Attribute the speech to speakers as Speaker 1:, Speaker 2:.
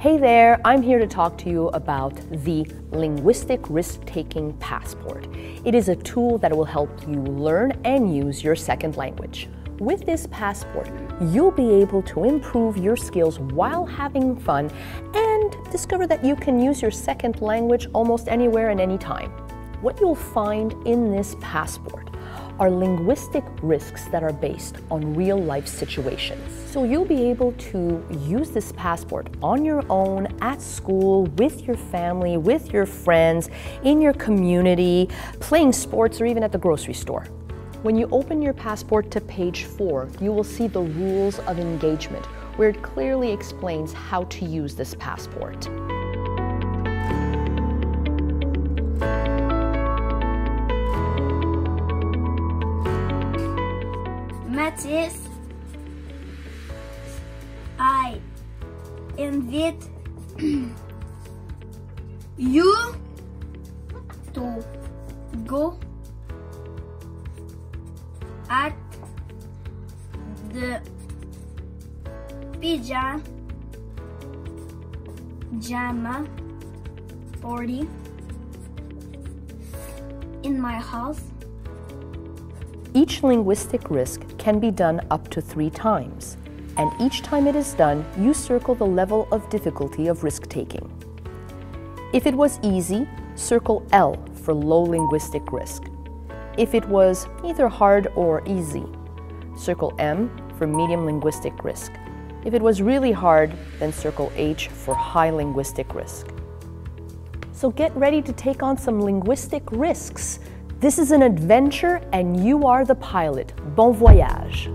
Speaker 1: Hey there, I'm here to talk to you about the Linguistic Risk Taking Passport. It is a tool that will help you learn and use your second language. With this passport, you'll be able to improve your skills while having fun and discover that you can use your second language almost anywhere and anytime. What you'll find in this passport are linguistic risks that are based on real life situations. So you'll be able to use this passport on your own, at school, with your family, with your friends, in your community, playing sports, or even at the grocery store. When you open your passport to page four, you will see the rules of engagement, where it clearly explains how to use this passport.
Speaker 2: Mathis, I invite you to go at the pajama party in my house.
Speaker 1: Each linguistic risk can be done up to three times, and each time it is done, you circle the level of difficulty of risk taking. If it was easy, circle L for low linguistic risk. If it was either hard or easy, circle M for medium linguistic risk. If it was really hard, then circle H for high linguistic risk. So get ready to take on some linguistic risks this is an adventure and you are the pilot. Bon voyage!